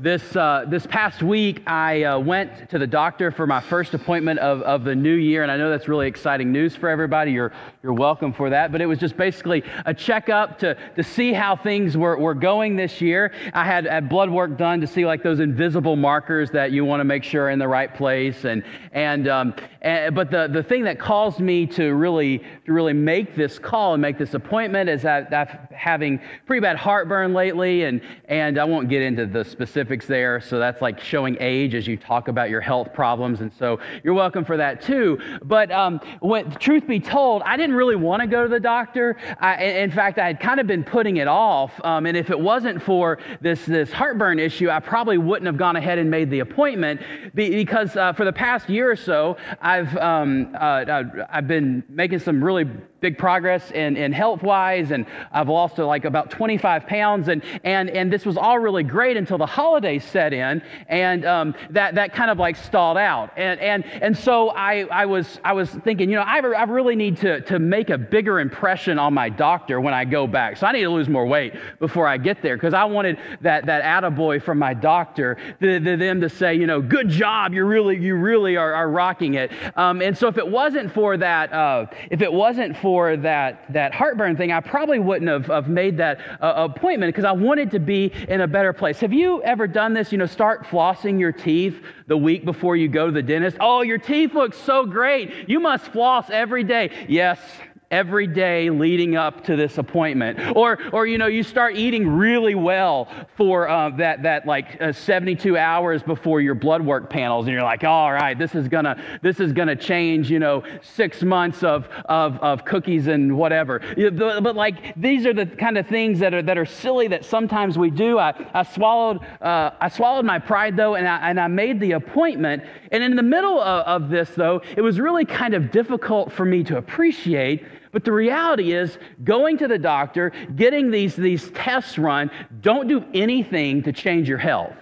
this, uh, this past week, I uh, went to the doctor for my first appointment of, of the new year, and I know that's really exciting news for everybody. You're, you're welcome for that. But it was just basically a checkup to, to see how things were, were going this year. I had, had blood work done to see like those invisible markers that you want to make sure are in the right place. And, and, um, and, but the, the thing that caused me to really, to really make this call and make this appointment is that I'm having pretty bad heartburn lately, and, and I won't get into the specifics there. So that's like showing age as you talk about your health problems. And so you're welcome for that too. But um, when, truth be told, I didn't really want to go to the doctor. I, in fact, I had kind of been putting it off. Um, and if it wasn't for this, this heartburn issue, I probably wouldn't have gone ahead and made the appointment because uh, for the past year or so, I've, um, uh, I've been making some really big progress in, in health wise, and I've lost uh, like about 25 pounds. And, and, and this was all really great until the holidays set in, and um, that, that kind of like stalled out. And, and, and so I, I, was, I was thinking, you know, I, I really need to, to make a bigger impression on my doctor when I go back. So I need to lose more weight before I get there because I wanted that, that attaboy from my doctor, the, the, them to say, you know, good job, you really, you really are, are rocking it. Um, and so if it wasn't for that, uh, if it wasn't for that, that heartburn thing, I probably wouldn't have, have made that uh, appointment because I wanted to be in a better place. Have you ever done this? You know, start flossing your teeth the week before you go to the dentist. Oh, your teeth look so great. You must floss every day. Yes, every day leading up to this appointment. Or, or you know, you start eating really well for uh, that, that like uh, 72 hours before your blood work panels, and you're like, all right, this is gonna, this is gonna change, you know, six months of, of, of cookies and whatever. But like, these are the kind of things that are, that are silly that sometimes we do. I, I swallowed, uh, I swallowed my pride though, and I, and I made the appointment. And in the middle of, of this though, it was really kind of difficult for me to appreciate but the reality is, going to the doctor, getting these, these tests run, don't do anything to change your health.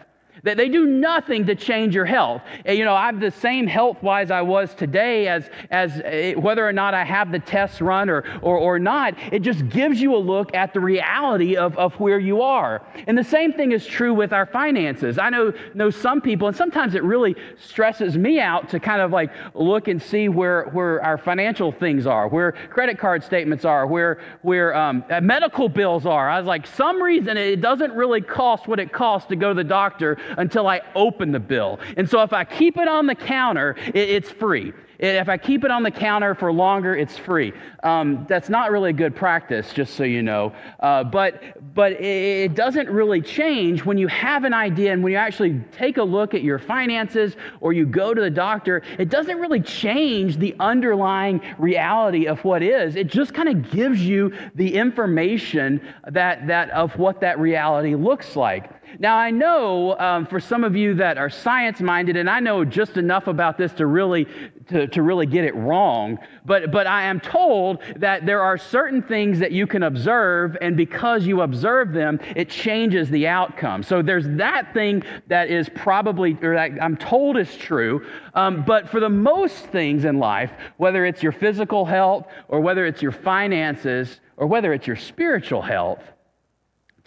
That they do nothing to change your health. You know, I'm the same health wise I was today as, as eh, whether or not I have the tests run or, or, or not. It just gives you a look at the reality of, of where you are. And the same thing is true with our finances. I know, know some people, and sometimes it really stresses me out to kind of like look and see where, where our financial things are, where credit card statements are, where, where um, medical bills are. I was like, some reason it doesn't really cost what it costs to go to the doctor until I open the bill. And so if I keep it on the counter, it, it's free. If I keep it on the counter for longer, it's free. Um, that's not really a good practice, just so you know. Uh, but but it doesn't really change when you have an idea and when you actually take a look at your finances or you go to the doctor. It doesn't really change the underlying reality of what is. It just kind of gives you the information that, that of what that reality looks like. Now, I know um, for some of you that are science minded, and I know just enough about this to really, to, to really get it wrong, but, but I am told that there are certain things that you can observe, and because you observe them, it changes the outcome. So there's that thing that is probably, or that I'm told is true, um, but for the most things in life, whether it's your physical health, or whether it's your finances, or whether it's your spiritual health,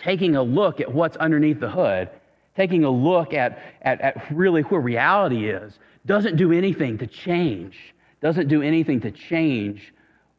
taking a look at what's underneath the hood, taking a look at, at, at really where reality is, doesn't do anything to change, doesn't do anything to change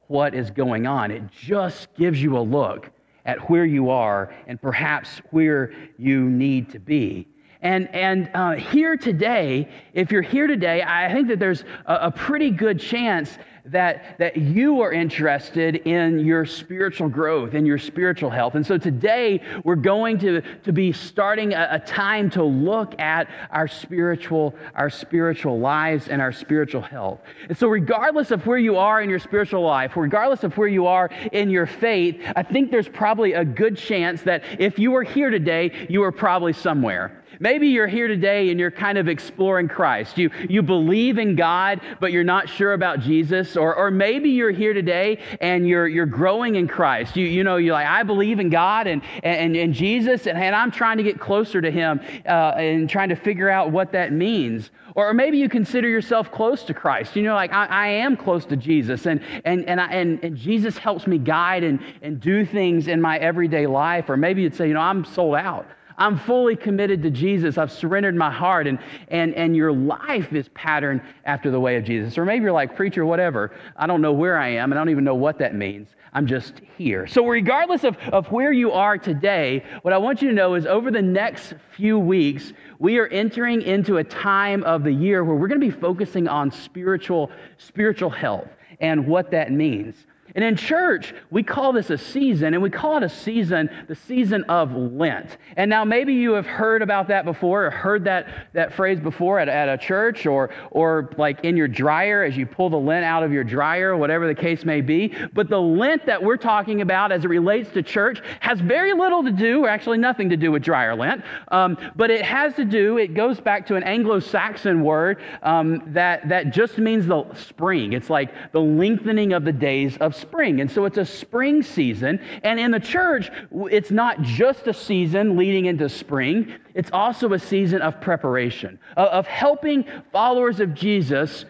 what is going on. It just gives you a look at where you are and perhaps where you need to be. And, and uh, here today, if you're here today, I think that there's a, a pretty good chance that, that you are interested in your spiritual growth and your spiritual health. And so today we're going to, to be starting a, a time to look at our spiritual, our spiritual lives and our spiritual health. And so regardless of where you are in your spiritual life, regardless of where you are in your faith, I think there's probably a good chance that if you are here today, you are probably somewhere. Maybe you're here today and you're kind of exploring Christ. You, you believe in God, but you're not sure about Jesus. Or, or maybe you're here today and you're, you're growing in Christ. You, you know, you're like, I believe in God and, and, and Jesus, and, and I'm trying to get closer to Him uh, and trying to figure out what that means. Or maybe you consider yourself close to Christ. You know, like, I, I am close to Jesus, and, and, and, I, and, and Jesus helps me guide and, and do things in my everyday life. Or maybe you'd say, you know, I'm sold out. I'm fully committed to Jesus. I've surrendered my heart, and, and, and your life is patterned after the way of Jesus. Or maybe you're like, preacher, whatever. I don't know where I am, and I don't even know what that means. I'm just here. So, regardless of, of where you are today, what I want you to know is over the next few weeks, we are entering into a time of the year where we're going to be focusing on spiritual, spiritual health and what that means. And in church, we call this a season, and we call it a season, the season of Lent. And now maybe you have heard about that before, or heard that, that phrase before at, at a church, or, or like in your dryer as you pull the lint out of your dryer, whatever the case may be. But the lint that we're talking about as it relates to church has very little to do, or actually nothing to do with dryer lint, um, but it has to do, it goes back to an Anglo Saxon word um, that, that just means the spring. It's like the lengthening of the days of spring. And so it's a spring season. And in the church, it's not just a season leading into spring, it's also a season of preparation, of helping followers of Jesus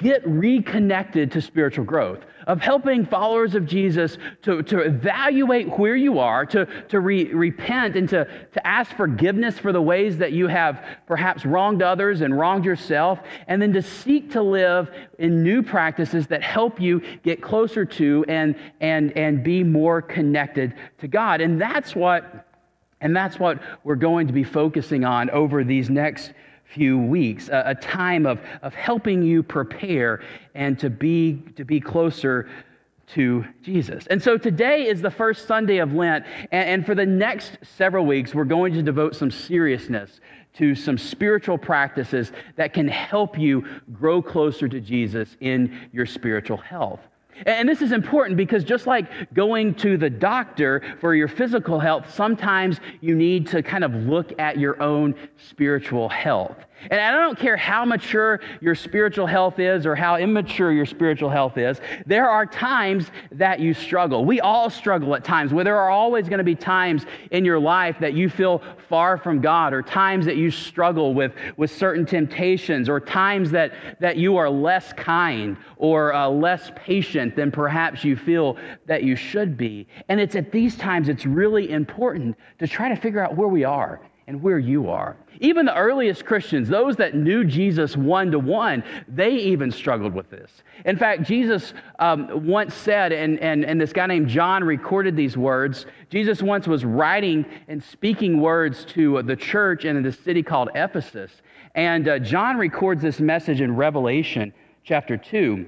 get reconnected to spiritual growth, of helping followers of Jesus to, to evaluate where you are, to, to re, repent and to, to ask forgiveness for the ways that you have perhaps wronged others and wronged yourself, and then to seek to live in new practices that help you get closer to and, and, and be more connected to God. And that's what. And that's what we're going to be focusing on over these next few weeks, a, a, time of, of helping you prepare and to be, to be closer to Jesus. And so today is the first Sunday of Lent, and, and for the next several weeks, we're going to devote some seriousness to some spiritual practices that can help you grow closer to Jesus in your spiritual health. And this is important because just like going to the doctor for your physical health, sometimes you need to kind of look at your own spiritual health. And I don't care how mature your spiritual health is or how immature your spiritual health is, there are times that you struggle. We all struggle at times, where there are always going to be times in your life that you feel far from God, or times that you struggle with, with certain temptations, or times that, that you are less kind or uh, less patient than perhaps you feel that you should be. And it's at these times it's really important to try to figure out where we are and where you are. Even the earliest Christians, those that knew Jesus one to one, they even struggled with this. In fact, Jesus um, once said, and, and, and this guy named John recorded these words. Jesus once was writing and speaking words to the church in the city called Ephesus. And uh, John records this message in Revelation chapter 2.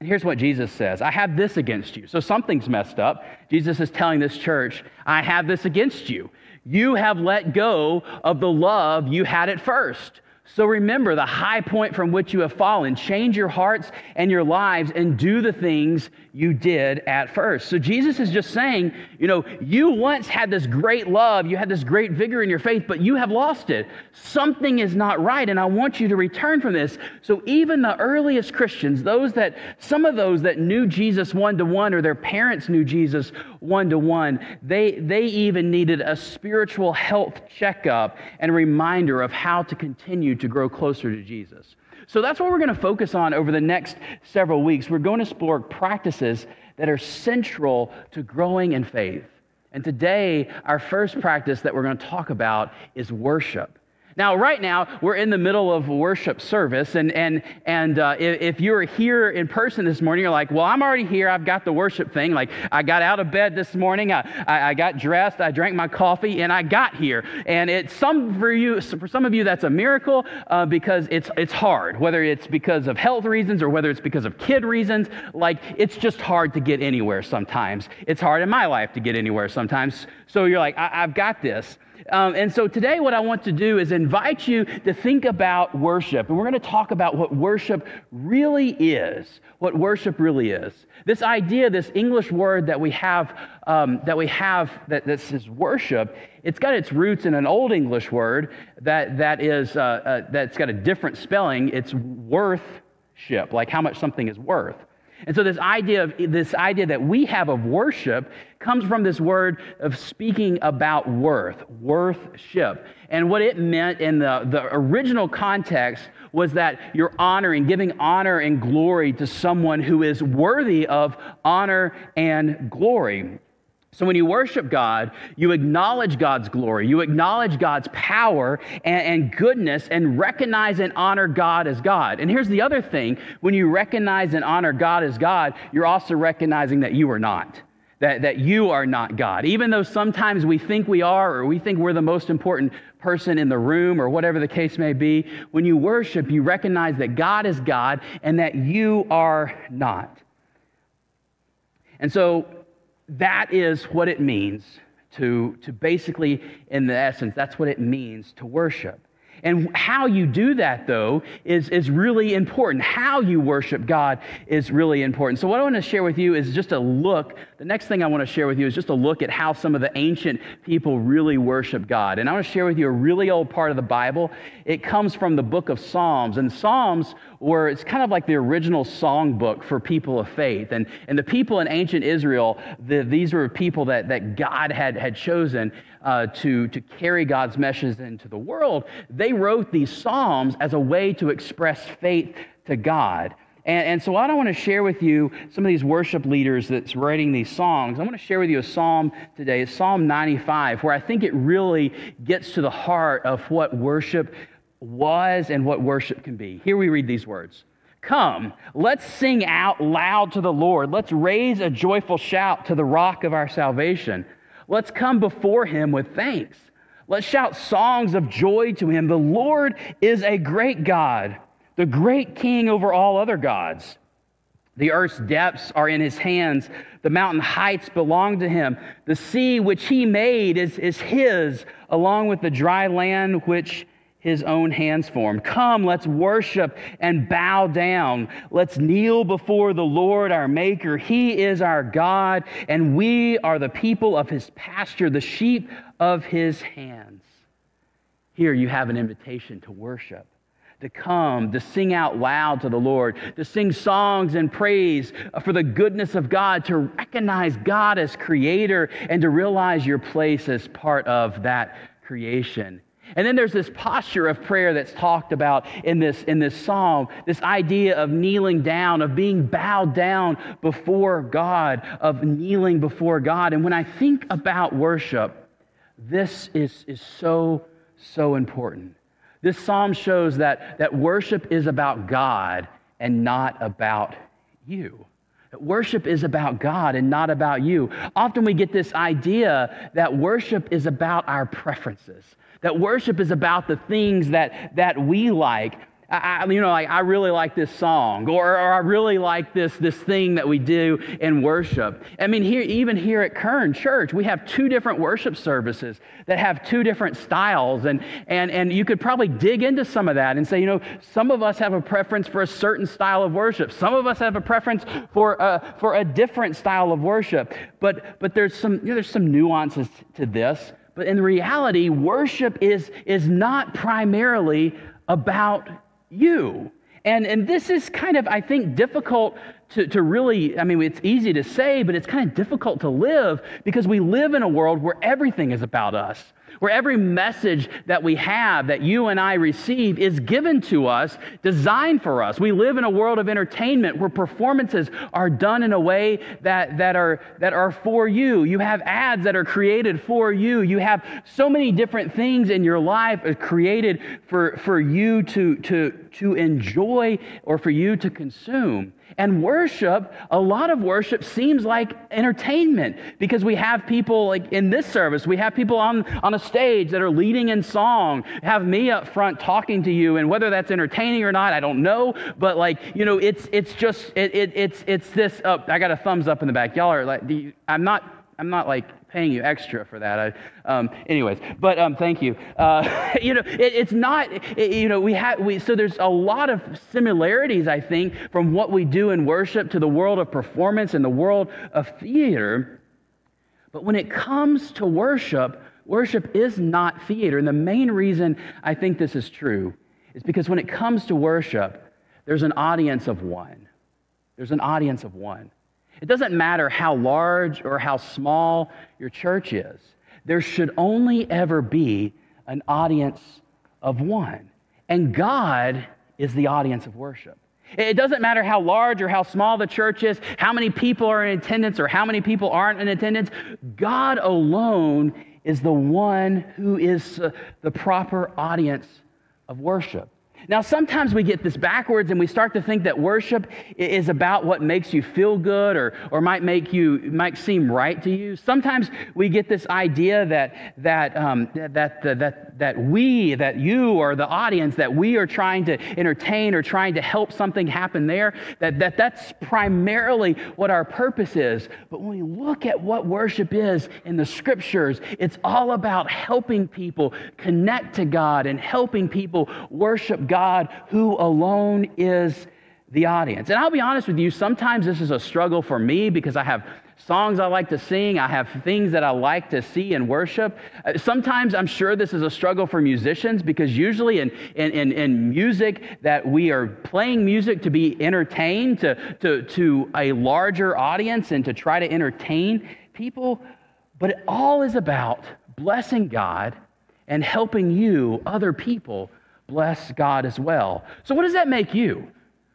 And here's what Jesus says I have this against you. So something's messed up. Jesus is telling this church, I have this against you. You have let go of the love you had at first. So remember the high point from which you have fallen. Change your hearts and your lives and do the things you did at first. So Jesus is just saying, you know, you once had this great love, you had this great vigor in your faith, but you have lost it. Something is not right, and I want you to return from this. So even the earliest Christians, those that, some of those that knew Jesus one to one or their parents knew Jesus one to one, they, they even needed a spiritual health checkup and reminder of how to continue to grow closer to Jesus. So that's what we're going to focus on over the next several weeks. We're going to explore practices that are central to growing in faith. And today, our first practice that we're going to talk about is worship. Now, right now, we're in the middle of worship service, and, and, and uh, if, you're here in person this morning, you're like, well, I'm already here. I've got the worship thing. Like, I got out of bed this morning, I, I, I got dressed, I drank my coffee, and I got here. And it's some for you, for some of you, that's a miracle uh, because it's, it's hard, whether it's because of health reasons or whether it's because of kid reasons. Like, it's just hard to get anywhere sometimes. It's hard in my life to get anywhere sometimes. So you're like, I, I've got this. Um, and so today, what I want to do is invite you to think about worship. And we're going to talk about what worship really is. What worship really is. This idea, this English word that we have, um, that we have that this is worship, it's got its roots in an old English word that, that is, uh, uh, that's got a different spelling. It's worthship, like how much something is worth. And so this idea of this idea that we have of worship comes from this word of speaking about worth, worthship. And what it meant in the, the original context was that you're honoring, giving honor and glory to someone who is worthy of honor and glory. So, when you worship God, you acknowledge God's glory, you acknowledge God's power and, and, goodness, and recognize and honor God as God. And here's the other thing when you recognize and honor God as God, you're also recognizing that you are not. That, that you are not God. Even though sometimes we think we are, or we think we're the most important person in the room, or whatever the case may be, when you worship, you recognize that God is God and that you are not. And so, that is what it means to, to basically, in the essence, that's what it means to worship. And how you do that, though, is, is really important. How you worship God is really important. So, what I want to share with you is just a look. The next thing I want to share with you is just a look at how some of the ancient people really worship God. And I want to share with you a really old part of the Bible. It comes from the book of Psalms. And Psalms were, it's kind of like the original songbook for people of faith. And, and the people in ancient Israel, the, these were people that, that God had, had chosen uh, to, to carry God's message into the world, they wrote these Psalms as a way to express faith to God. And, and so, I don't want to share with you some of these worship leaders that's writing these songs. I want to share with you a psalm today, Psalm 95, where I think it really gets to the heart of what worship was and what worship can be. Here we read these words. Come, let's sing out loud to the Lord. Let's raise a joyful shout to the rock of our salvation. Let's come before him with thanks. Let's shout songs of joy to him. The Lord is a great God, the great king over all other gods. The earth's depths are in his hands. The mountain heights belong to him. The sea which he made is, is his, along with the dry land which his own hands formed. Come, let's worship and bow down. Let's kneel before the Lord our Maker. He is our God, and we are the people of his pasture, the sheep of his hands. Here you have an invitation to worship, to come, to sing out loud to the Lord, to sing songs and praise for the goodness of God, to recognize God as creator, and to realize your place as part of that creation. And then there's this posture of prayer that's talked about in this, in this psalm this idea of kneeling down, of being bowed down before God, of kneeling before God. And when I think about worship, this is, is so, so important. This psalm shows that, that worship is about God and not about you. That worship is about God and not about you. Often we get this idea that worship is about our preferences that worship is about the things that, that we like. I, you know, like I really like this song, or, or, I really like this, this thing that we do in worship. I mean, here, even here at Kern Church, we have two different worship services that have two different styles. And, and, and you could probably dig into some of that and say, you know, some of us have a preference for a certain style of worship. Some of us have a preference for a, for a different style of worship. But, but there's, some, you know, there's some nuances to this. But in reality, worship is, is not primarily about you. And, and this is kind of, I think, difficult to, to really, I mean, it's easy to say, but it's kind of difficult to live because we live in a world where everything is about us where every message that we have, that you and I receive, is given to us, designed for us. We live in a world of entertainment where performances are done in a way that, that, are, that are for you. You have ads that are created for you. You have so many different things in your life created for, for you to, to, to enjoy or for you to consume. And worship, a lot of worship seems like entertainment because we have people like in this service, we have people on, on a stage that are leading in song, have me up front talking to you, and whether that's entertaining or not, I don't know. But like, you know, it's it's just it, it it's it's this oh, I got a thumbs up in the back. Y'all are like, I'm not I'm not like paying you extra for that. I, um, anyways, but um, thank you. Uh, you know, it, it's not. It, you know, we have we so there's a lot of similarities I think from what we do in worship to the world of performance and the world of theater. But when it comes to worship, worship is not theater, and the main reason I think this is true is because when it comes to worship, there's an audience of one. There's an audience of one. It doesn't matter how large or how small your church is, there should only ever be an audience of one. And God is the audience of worship. It doesn't matter how large or how small the church is, how many people are in attendance or how many people aren't in attendance. God alone is the one who is uh, the proper audience of worship. Now, sometimes we get this backwards and we start to think that worship is about what makes you feel good or, or might make you, might seem right to you. Sometimes we get this idea that, that, um, that, that, that, that we, that you or the audience, that we are trying to entertain or trying to help something happen there, that, that that's primarily what our purpose is. But when we look at what worship is in the scriptures, it's all about helping people connect to God and helping people worship God God who alone is the audience. And I'll be honest with you, sometimes this is a struggle for me because I have songs I like to sing, I have things that I like to see and worship. Uh, sometimes I'm sure this is a struggle for musicians because usually in, in, in, in music that we are playing music to be entertained to, to, to a larger audience and to try to entertain people. But it all is about blessing God and helping you, other people, bless God as well. So, what does that make you?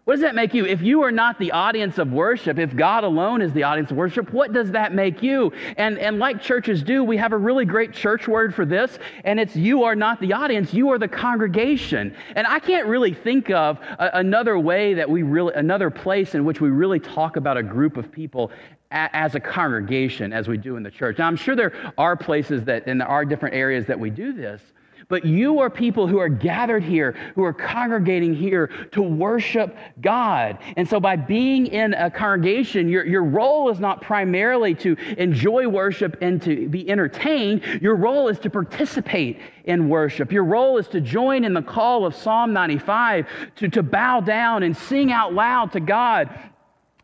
What does that make you? If you are not the audience of worship, if God alone is the audience of worship, what does that make you? And, and like churches do, we have a really great church word for this, and it's you are not the audience, you are the congregation. And I can't really think of a, another way that we really, another place in which we really talk about a group of people as a congregation as we do in the church. Now, I'm sure there are places that, and there are different areas that we do this. But you are people who are gathered here, who are congregating here to worship God. And so, by being in a congregation, your, your role is not primarily to enjoy worship and to be entertained. Your role is to participate in worship. Your role is to join in the call of Psalm 95, to, to bow down and sing out loud to God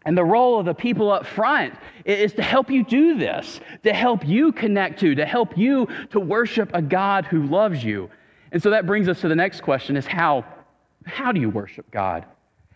and the role of the people up front is to help you do this, to help you connect to, to help you to worship a God who loves you. And so that brings us to the next question is how, how do you worship God?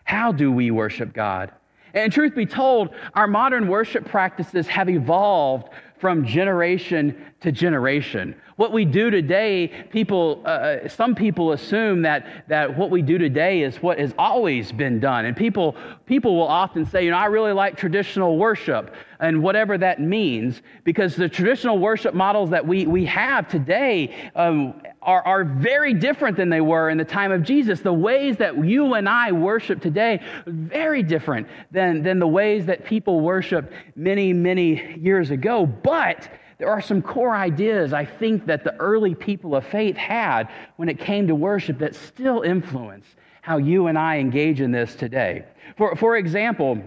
How do we worship God? And truth be told, our modern worship practices have evolved from generation to generation. What we do today, people, uh, uh, some people assume that, that what we do today is what has always been done. And people, people will often say, you know, I really like traditional worship and whatever that means, because the traditional worship models that we, we have today um, are, are very different than they were in the time of Jesus. The ways that you and I worship today very different than, than the ways that people worshiped many, many years ago. But there are some core ideas I think that the early people of faith had when it came to worship that still influence how you and I engage in this today. For, for example,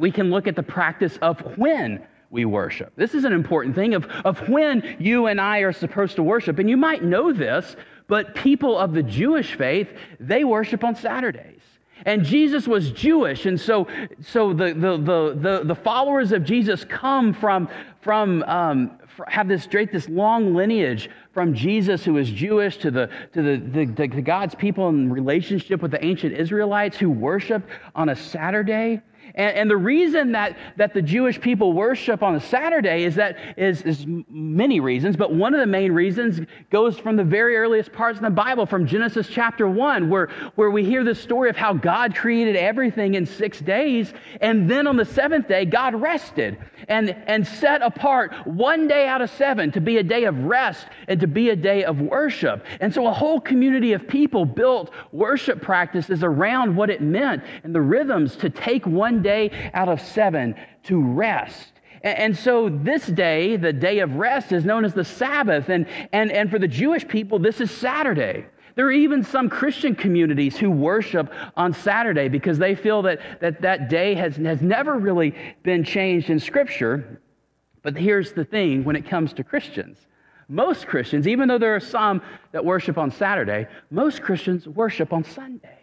we can look at the practice of when we worship. This is an important thing of, of when you and I are supposed to worship. And you might know this, but people of the Jewish faith, they worship on Saturdays. And Jesus was Jewish, and so, so the, the, the, the, followers of Jesus come from, from um, have this straight, this long lineage from Jesus, who was Jewish, to, the, to the, the, the, God's people in relationship with the ancient Israelites who worshiped on a Saturday. And, and, the reason that, that the Jewish people worship on a Saturday is that is, is many reasons, but one of the main reasons goes from the very earliest parts of the Bible, from Genesis chapter 1, where, where we hear the story of how God created everything in six days, and then on the seventh day, God rested and, and set apart one day out of seven to be a day of rest and to be a day of worship. And so a whole community of people built worship practices around what it meant and the rhythms to take one day out of seven to rest. And so this day, the day of rest, is known as the Sabbath. And, and, and for the Jewish people, this is Saturday. There are even some Christian communities who worship on Saturday because they feel that that, that day has, has never really been changed in Scripture. But here's the thing when it comes to Christians most Christians, even though there are some that worship on Saturday, most Christians worship on Sunday.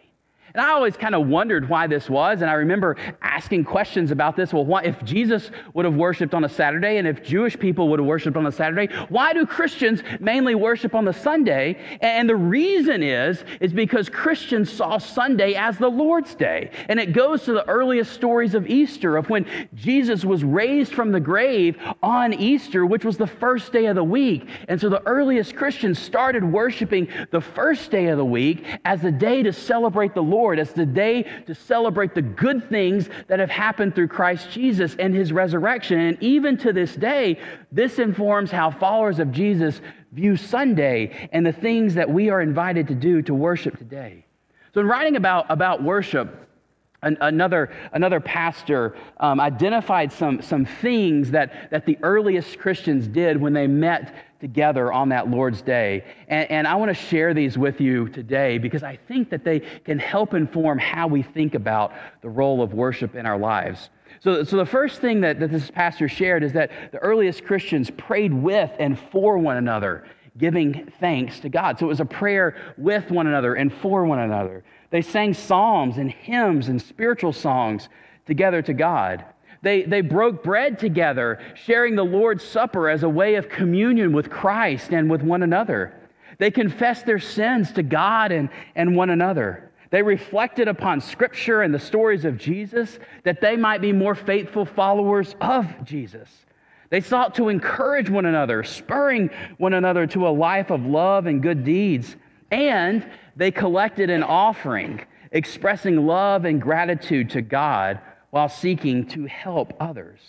And I always kind of wondered why this was. And I remember asking questions about this. Well, why, if Jesus would have worshiped on a Saturday and if Jewish people would have worshiped on a Saturday, why do Christians mainly worship on the Sunday? And the reason is, is because Christians saw Sunday as the Lord's day. And it goes to the earliest stories of Easter, of when Jesus was raised from the grave on Easter, which was the first day of the week. And so the earliest Christians started worshiping the first day of the week as a day to celebrate the Lord Lord. It's the day to celebrate the good things that have happened through Christ Jesus and his resurrection. And even to this day, this informs how followers of Jesus view Sunday and the things that we are invited to do to worship today. So, in writing about, about worship, an, another, another pastor um, identified some, some things that, that the earliest Christians did when they met together on that Lord's Day. And, and I want to share these with you today because I think that they can help inform how we think about the role of worship in our lives. So, so the first thing that, that this pastor shared is that the earliest Christians prayed with and for one another, giving thanks to God. So it was a prayer with one another and for one another. They sang psalms and hymns and spiritual songs together to God. They, they broke bread together, sharing the Lord's Supper as a way of communion with Christ and with one another. They confessed their sins to God and, and one another. They reflected upon Scripture and the stories of Jesus that they might be more faithful followers of Jesus. They sought to encourage one another, spurring one another to a life of love and good deeds. And they collected an offering, expressing love and gratitude to God while seeking to help others.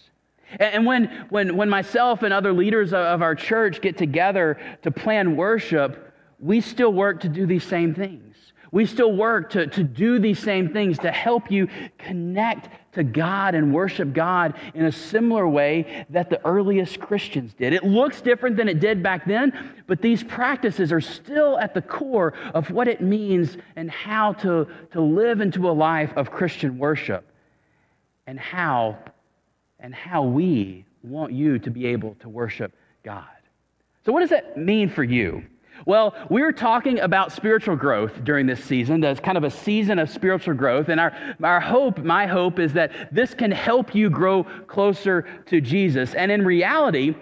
And when, when, when myself and other leaders of our church get together to plan worship, we still work to do these same things. We still work to, to do these same things to help you connect to God and worship God in a similar way that the earliest Christians did. It looks different than it did back then, but these practices are still at the core of what it means and how to, to live into a life of Christian worship and how and how we want you to be able to worship God. So what does that mean for you? Well, we're talking about spiritual growth during this season. That's kind of a season of spiritual growth. And our, our hope, my hope, is that this can help you grow closer to Jesus. And in reality,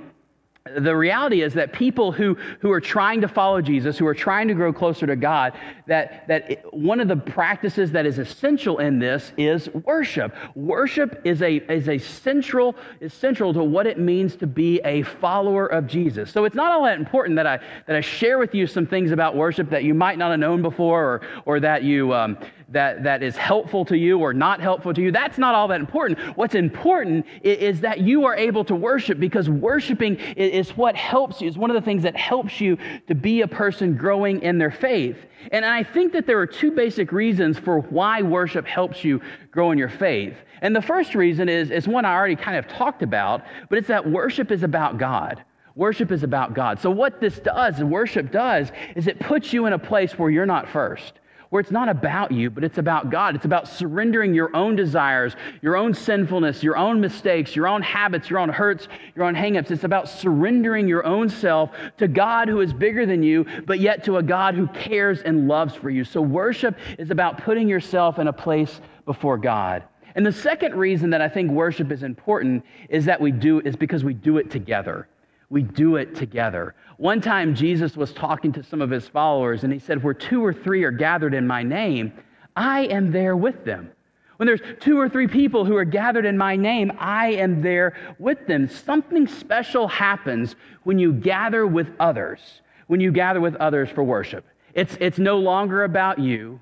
the reality is that people who, who are trying to follow Jesus, who are trying to grow closer to God, that, that one of the practices that is essential in this is worship. Worship is a, is a central, is central to what it means to be a follower of Jesus. So it's not all that important that I, that I share with you some things about worship that you might not have known before or, or that you, um, that, that is helpful to you or not helpful to you. That's not all that important. What's important is, is that you are able to worship because worshiping is, is what helps you, is one of the things that helps you to be a person growing in their faith. And I think that there are two basic reasons for why worship helps you grow in your faith. And the first reason is, is one I already kind of talked about, but it's that worship is about God. Worship is about God. So, what this does, worship does, is it puts you in a place where you're not first where it's not about you, but it's about God. It's about surrendering your own desires, your own sinfulness, your own mistakes, your own habits, your own hurts, your own hangups. It's about surrendering your own self to God who is bigger than you, but yet to a God who cares and loves for you. So worship is about putting yourself in a place before God. And the second reason that I think worship is important is that we do is because we do it together. We do it together. One time, Jesus was talking to some of his followers, and he said, Where two or three are gathered in my name, I am there with them. When there's two or three people who are gathered in my name, I am there with them. Something special happens when you gather with others, when you gather with others for worship. It's, it's no longer about you,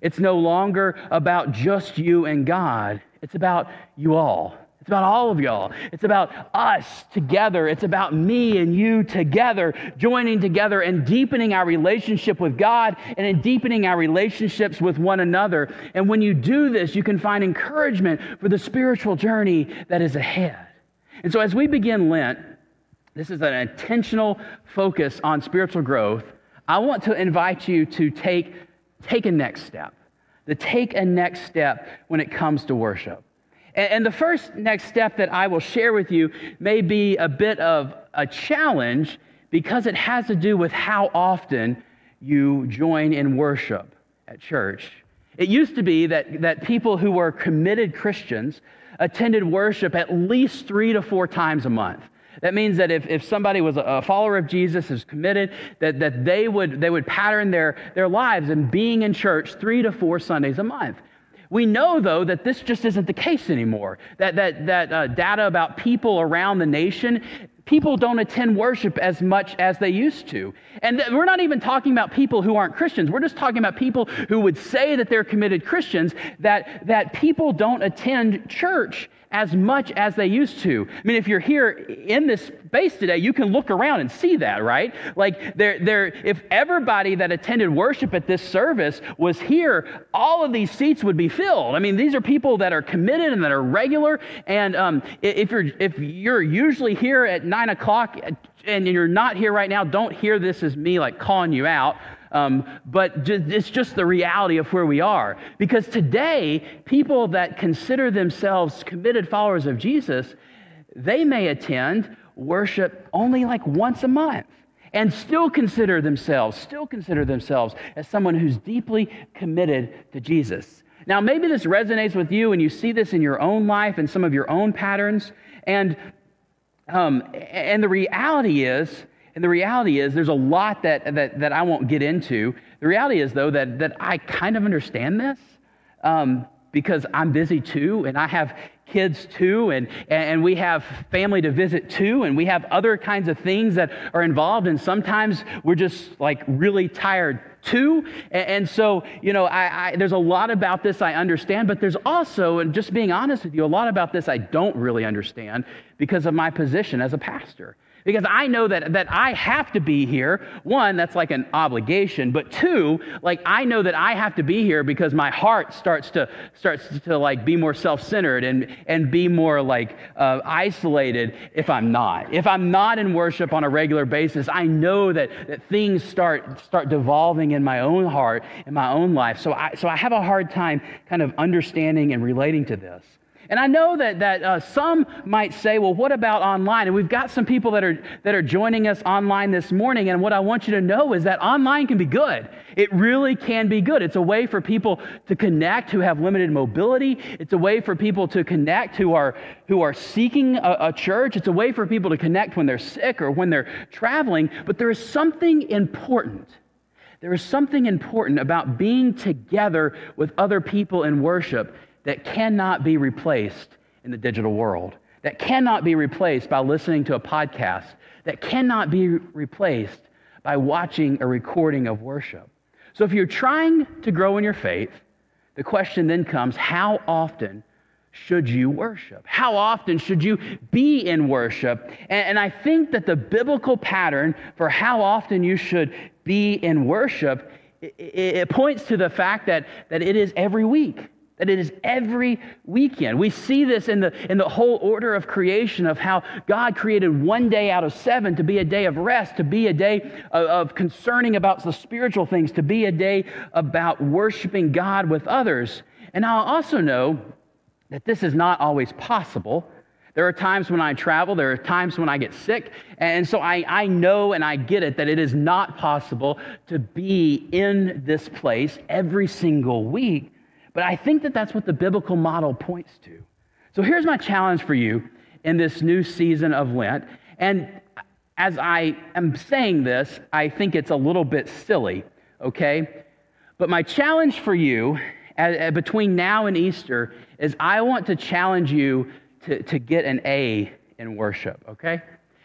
it's no longer about just you and God, it's about you all. It's about all of y'all. It's about us together. It's about me and you together, joining together and deepening our relationship with God and in deepening our relationships with one another. And when you do this, you can find encouragement for the spiritual journey that is ahead. And so as we begin Lent, this is an intentional focus on spiritual growth. I want to invite you to take, take a next step, to take a next step when it comes to worship. And, the first next step that I will share with you may be a bit of a challenge because it has to do with how often you join in worship at church. It used to be that, that people who were committed Christians attended worship at least three to four times a month. That means that if, if somebody was a follower of Jesus, is committed, that, that they, would, they would pattern their, their lives in being in church three to four Sundays a month. We know, though, that this just isn't the case anymore. That, that, that uh, data about people around the nation, people don't attend worship as much as they used to. And we're not even talking about people who aren't Christians. We're just talking about people who would say that they're committed Christians, that, that people don't attend church as much as they used to. I mean, if you're here in this space today, you can look around and see that, right? Like, there, there, if everybody that attended worship at this service was here, all of these seats would be filled. I mean, these are people that are committed and that are regular. And um, if you're if you're usually here at nine o'clock and you're not here right now, don't hear this as me like calling you out. Um, but it's just the reality of where we are. Because today, people that consider themselves committed followers of Jesus, they may attend worship only like once a month and still consider themselves, still consider themselves as someone who's deeply committed to Jesus. Now, maybe this resonates with you and you see this in your own life and some of your own patterns. And, um, and the reality is, and the reality is, there's a lot that, that, that I won't get into. The reality is, though, that, that I kind of understand this um, because I'm busy too, and I have kids too, and, and we have family to visit too, and we have other kinds of things that are involved, and sometimes we're just like really tired too. And, and so, you know, I, I, there's a lot about this I understand, but there's also, and just being honest with you, a lot about this I don't really understand because of my position as a pastor because I know that, that I have to be here. One, that's like an obligation, but two, like I know that I have to be here because my heart starts to starts to like be more self-centered and and be more like uh, isolated if I'm not. If I'm not in worship on a regular basis, I know that, that things start start devolving in my own heart, in my own life. So I so I have a hard time kind of understanding and relating to this. And I know that, that uh, some might say, well, what about online? And we've got some people that are, that are joining us online this morning. And what I want you to know is that online can be good. It really can be good. It's a way for people to connect who have limited mobility. It's a way for people to connect who are, who are seeking a, a church. It's a way for people to connect when they're sick or when they're traveling. But there is something important. There is something important about being together with other people in worship that cannot be replaced in the digital world, that cannot be replaced by listening to a podcast, that cannot be replaced by watching a recording of worship. So if you're trying to grow in your faith, the question then comes how often should you worship? How often should you be in worship? And, and, I think that the biblical pattern for how often you should be in worship, it, it points to the fact that, that it is every week that it is every weekend. We see this in the, in the whole order of creation of how God created one day out of seven to be a day of rest, to be a day of, of concerning about the spiritual things, to be a day about worshiping God with others. And I also know that this is not always possible. There are times when I travel, there are times when I get sick, and so I, I know and I get it that it is not possible to be in this place every single week. But I think that that's what the biblical model points to. So here's my challenge for you in this new season of Lent. And as I am saying this, I think it's a little bit silly, okay? But my challenge for you between now and Easter is I want to challenge you to, to get an A in worship, okay?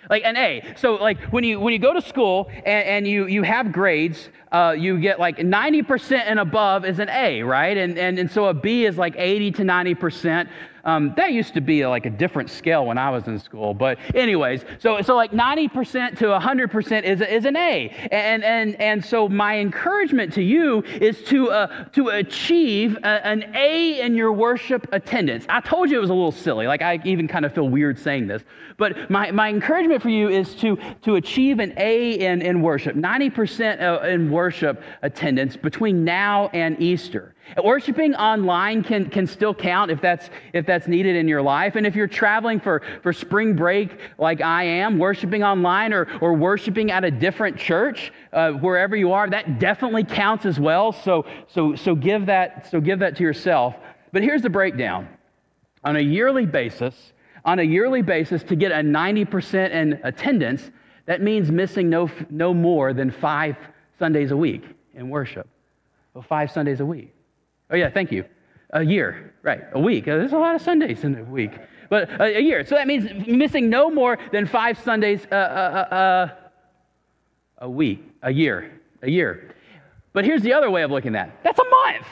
Like an A. So like when you when you go to school and, and you you have grades, uh, you get like 90% and above is an A, right? And, and and so a B is like 80 to 90%. Um, that used to be like a different scale when I was in school. But anyways, so, so like 90% to 100% is, is an A. And, and, and so my encouragement to you is to, uh, to achieve a, an A in your worship attendance. I told you it was a little silly. Like I even kind of feel weird saying this. But my, my encouragement for you is to, to achieve an A in, in worship, 90% uh, in worship attendance between now and Easter. Worshiping online can, can still count if that's, if that's needed in your life. And if you're traveling for, for spring break like I am, worshiping online or, or worshiping at a different church, uh, wherever you are, that definitely counts as well. So, so, so, give that, so give that to yourself. But here's the breakdown. On a yearly basis, on a yearly basis, to get a 90% in attendance, that means missing no, no more than five Sundays a week in worship. Well, five Sundays a week. Oh, yeah, thank you. A year, right, a week. There's a lot of Sundays in a week. but a, a year. So that means missing no more than five Sundays uh, uh, uh, uh a week, a year, a year. But here's the other way of looking at that. That's a month.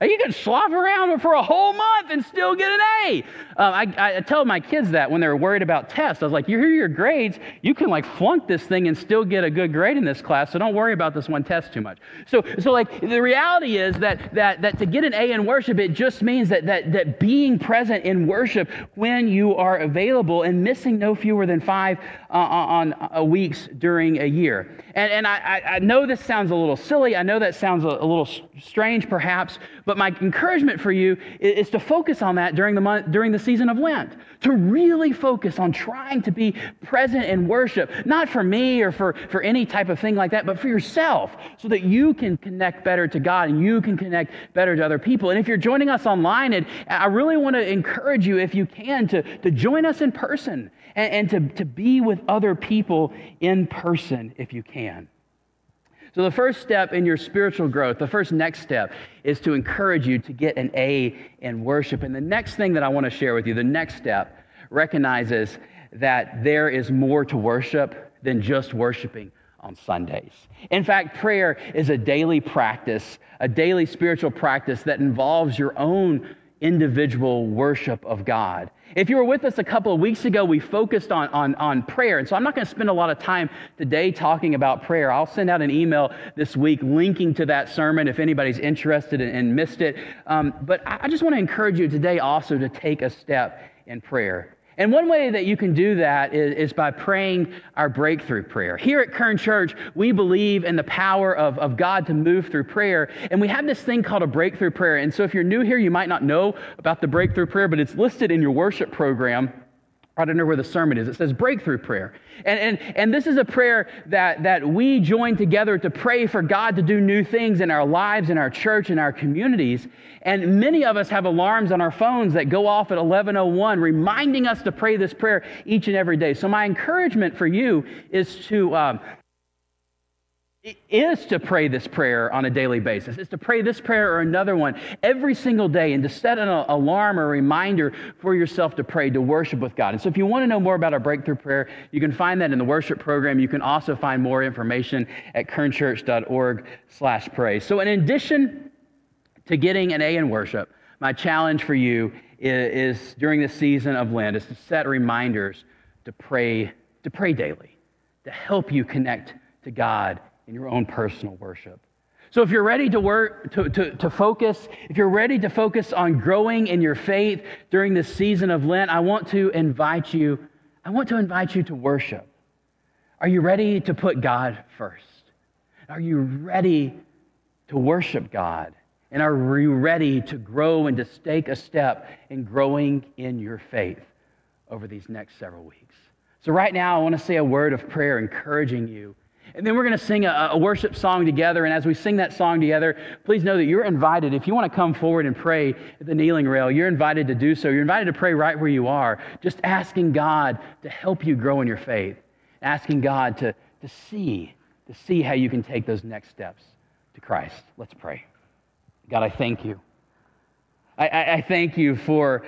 You can slop around for a whole month and still get an A. Um, I, I, tell my kids that when they're worried about tests. I was like, you hear your grades, you can like flunk this thing and still get a good grade in this class, so don't worry about this one test too much. So, so like the reality is that, that, that to get an A in worship, it just means that, that, that being present in worship when you are available and missing no fewer than five uh, on uh, weeks during a year. And, and I, I know this sounds a little silly. I know that sounds a, a little strange perhaps, but my encouragement for you is, is to focus on that during the, month, during the season of Lent, to really focus on trying to be present in worship, not for me or for, for any type of thing like that, but for yourself, so that you can connect better to God and you can connect better to other people. And if you're joining us online, and I really want to encourage you, if you can, to, to join us in person and, and to, to be with other people in person if you can. So, the first step in your spiritual growth, the first next step, is to encourage you to get an A in worship. And the next thing that I want to share with you, the next step, recognizes that there is more to worship than just worshiping on Sundays. In fact, prayer is a daily practice, a daily spiritual practice that involves your own individual worship of God. If you were with us a couple of weeks ago, we focused on, on, on prayer. And so I'm not going to spend a lot of time today talking about prayer. I'll send out an email this week linking to that sermon if anybody's interested and, and missed it. Um, but I just want to encourage you today also to take a step in prayer. And one way that you can do that is, is, by praying our breakthrough prayer. Here at Kern Church, we believe in the power of, of God to move through prayer. And we have this thing called a breakthrough prayer. And so if you're new here, you might not know about the breakthrough prayer, but it's listed in your worship program right know where the sermon is. It says breakthrough prayer. And, and, and this is a prayer that, that we join together to pray for God to do new things in our lives, in our church, in our communities. And many of us have alarms on our phones that go off at 1101, reminding us to pray this prayer each and every day. So my encouragement for you is to um, is to pray this prayer on a daily basis. Is to pray this prayer or another one every single day and to set an alarm or reminder for yourself to pray, to worship with God. And so if you want to know more about our breakthrough prayer, you can find that in the worship program. You can also find more information at kernchurch.org slash pray. So in addition to getting an A in worship, my challenge for you is, is during this season of Lent is to set reminders to pray, to pray daily, to help you connect to God in your own personal worship. So, if you're ready to work, to, to, to, focus, if you're ready to focus on growing in your faith during this season of Lent, I want to invite you, I want to invite you to worship. Are you ready to put God first? Are you ready to worship God? And are you ready to grow and to take a step in growing in your faith over these next several weeks? So, right now, I want to say a word of prayer encouraging you and then we're going to sing a, a, worship song together. And as we sing that song together, please know that you're invited. If you want to come forward and pray at the kneeling rail, you're invited to do so. You're invited to pray right where you are, just asking God to help you grow in your faith, asking God to, to see, to see how you can take those next steps to Christ. Let's pray. God, I thank you. I, I, I thank you for,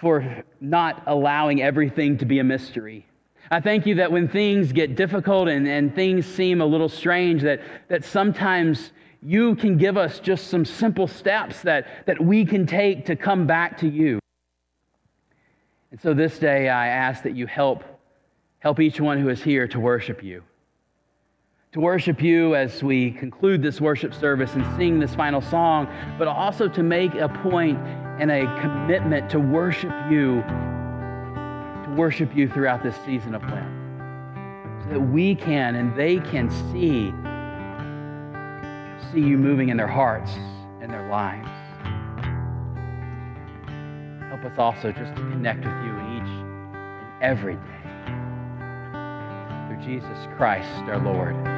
for not allowing everything to be a mystery I thank you that when things get difficult and, and things seem a little strange, that, that sometimes you can give us just some simple steps that, that we can take to come back to you. And so this day I ask that you help, help each one who is here to worship you. To worship you as we conclude this worship service and sing this final song, but also to make a point and a commitment to worship you worship you throughout this season of Lent so that we can and they can see see you moving in their hearts and their lives. Help us also just to connect with you in each and every day. Through Jesus Christ our Lord.